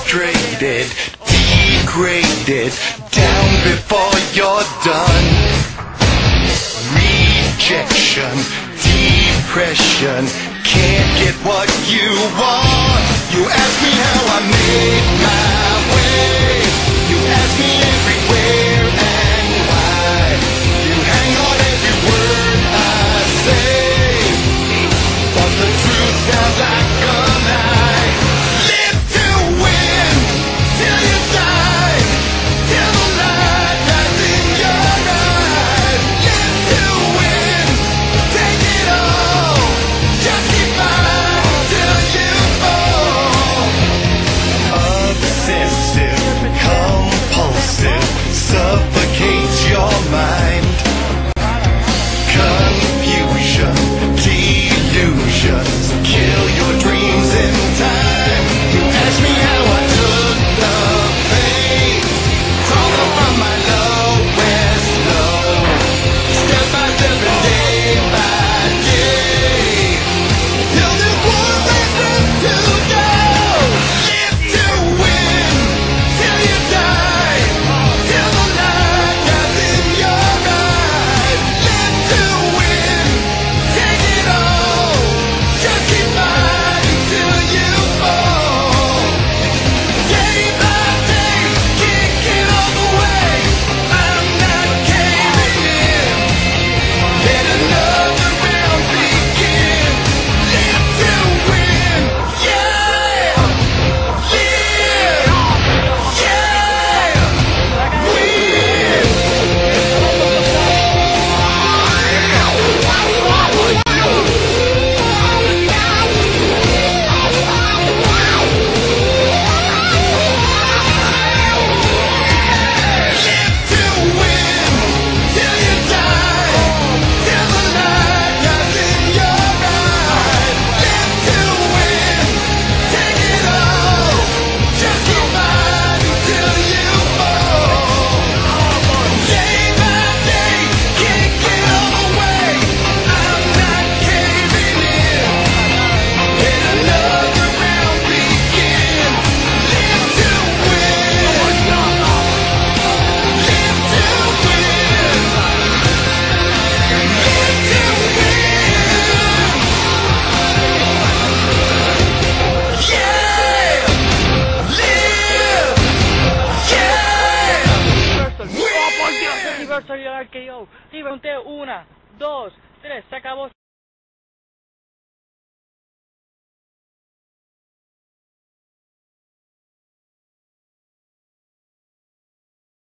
Frustrated, degraded, down before you're done. Rejection, depression, can't get what you want. You ask me how I made my way. You ask me everywhere and why. You hang on every word I say. But the truth sounds like que yo. River, conteo. Una, dos, tres. Se acabó.